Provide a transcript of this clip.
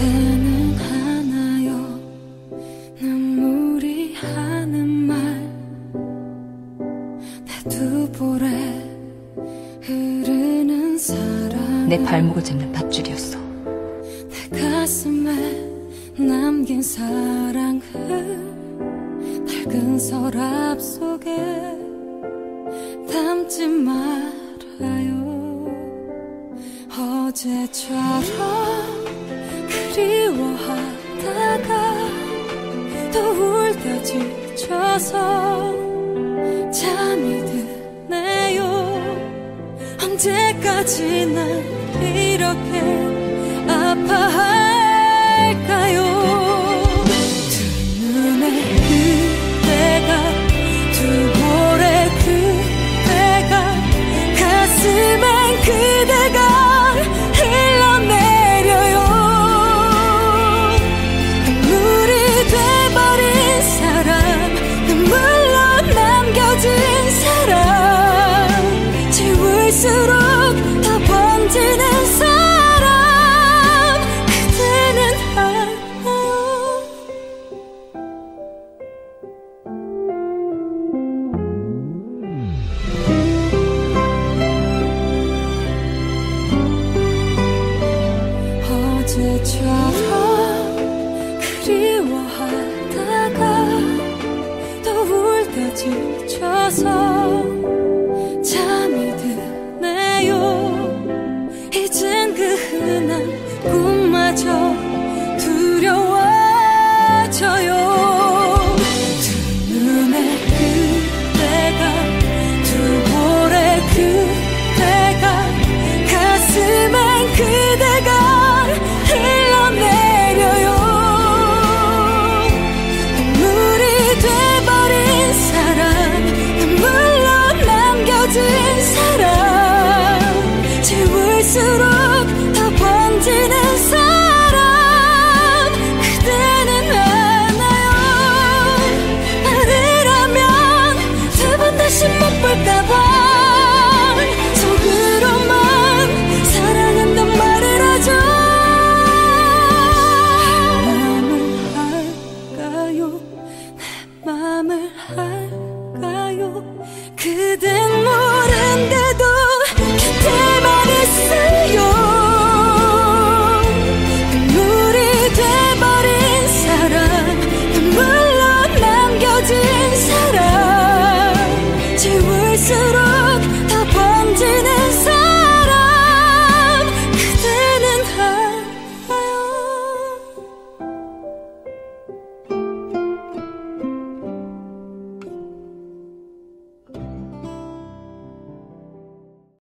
내 사랑. 내 발목을 잡는 밧줄이었어. 내 가슴에 남긴 사랑을 낡은 서랍 속에 담지 말아요. 어제처럼 그리워하다가 또 울다 지쳐서 잠이 드네요. 언제까지나 이렇게 아파할까요 어제처럼 그리워하다가 또 울다 지쳐서 Yorgun mu